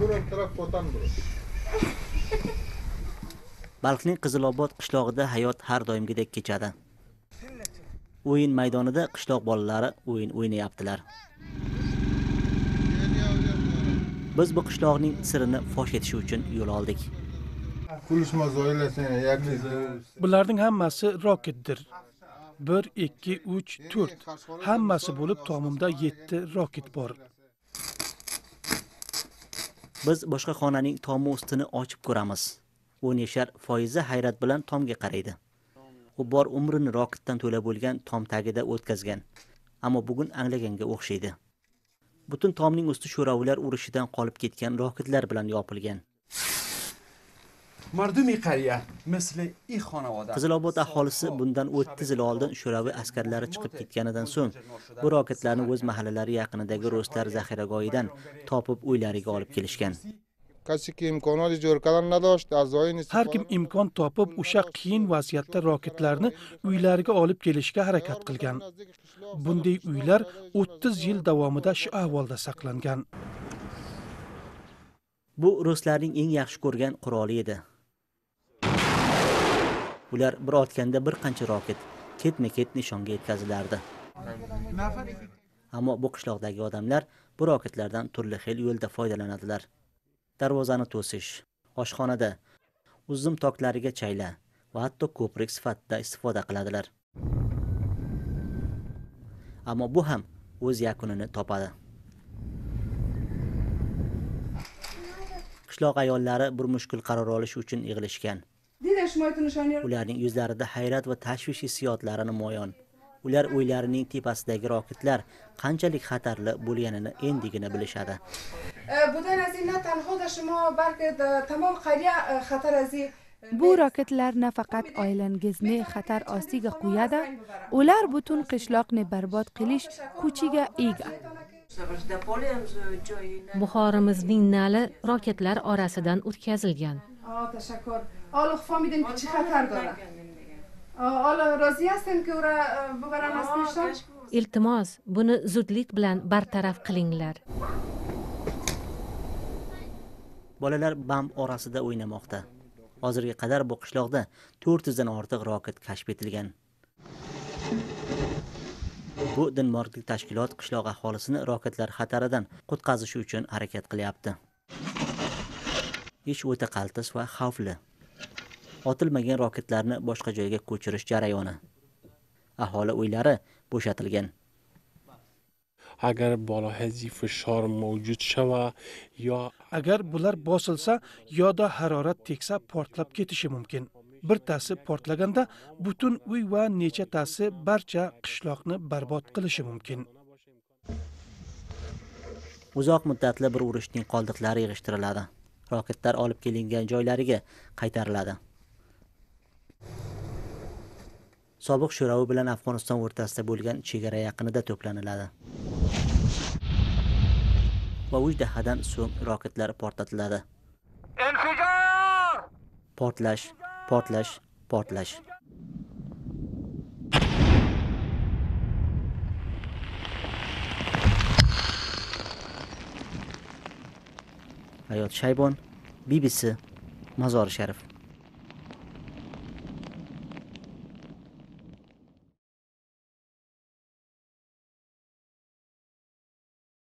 Durun taraf kotan durun. Balxning Qizilobod qishlog'ida hayot har doimgidek kechadi. O'yin maydonida qishloq bolalari o'yin o'ynayaptilar. Biz bu qishloqning sirini fosh etish uchun yo'l oldik. Oilasini bularning hammasi roketdir bir ikki uch to'rt hammasi bo'lib tomimda yetti roket bor Biz boshqa xonaning tomi ustini ochib ko'ramiz. U neshar foiza hayrat bilan tomga qaraydi. U bor umrini rokitdan to'la bo'lgan tom tagida o'tkazgan. Ammo bugun anglaganga o'xshaydi. Butun tomning usti sho'ravlar urushidan qolib ketgan rokitlar bilan yopilgan. مردم قریه مثل این خانواده Qizilobod aholisi bundan 30 yil oldin sho'ravi askarlari chiqib ketganidan so'ng bu roketlarni o'z mahallalari yaqinidagi ruslar zaxiragoyidan topib uylariga olib kelishgan. کسی که امکانات جور کردن نداشت از این har kim imkon topib o'sha qiyin vaziyatda roketlarni uylariga olib kelishga harakat qilgan bunday uylar 30 yil davomida shu ahvolda saqlangan Bu ruslarning eng yaxshi ko'rgan quroli edi. Ular bir otganda bir qancha roket ketma-ket nishonga yetkazilardi. Ammo bu qishloqdagi odamlar bu roketlardan turli xil yo'lda foydalanadilar. Darvozani to'sish, oshxonada, uzum toklariga chayla va hatto ko'prik sifatida istifoda qiladilar. Ammo bu ham o'z yakunini topadi. Qishloq ayollari bir mushkul qaror olish uchun yig'ilishgan. ularning yuzlarida hayrat va tashvish hissiyotlari namoyon ular o'ylarining tepasidagi roketlar qanchalik xatarli bo'lganini endigina bilishadi. Bu roketlar nafaqat oilangizni xatar ostiga qo'yadi ular butun qishloqni barbod qilish kuchiga ega. Buxorimizning nali roketlar orasidan o'tkazilgan. آه تشکر حالا فهمیدین که چی خطر داره آه، حالا راضی هستین که او را اه، ببرن از پیشتان iltimos buni zudlik bilan bartaraf qilinglar Bolalar bam orasida o'ynamoqda. Hozirga qadar bu qishloqda 400 dan ortiq roket kashf etilgan. Bu dinmorlik tashkilot qishloq aholisini roketlar xataridan qutqazish uchun harakat qilyapti. ish o'ta qaltis va xavfli. Otilmagan roketlarni boshqa joyga ko'chirish jarayoni. Aholi uylari bo'shatilgan. Agar balahezi fishor mavjud shava yo agar bular bosilsa yoda harorat teksa portlab ketishi mumkin. Birtasi portlaganda butun uy va nechatasi barcha qishloqni barbod qilishi mumkin. Uzoq muddatli bir urushning qoldiqlari yig'ishtiriladi. Roketlar olib kelingan joylariga qaytariladi. Sobiq sho'rovi bilan Afg'oniston o'rtasida bo'lgan chegara yaqinida to'planiladi. Va uch daqiqadan so'ng roketlar portlatiladi. Portlash, portlash, portlash. Hayot Shaybon, BBC, Mazori Sharif.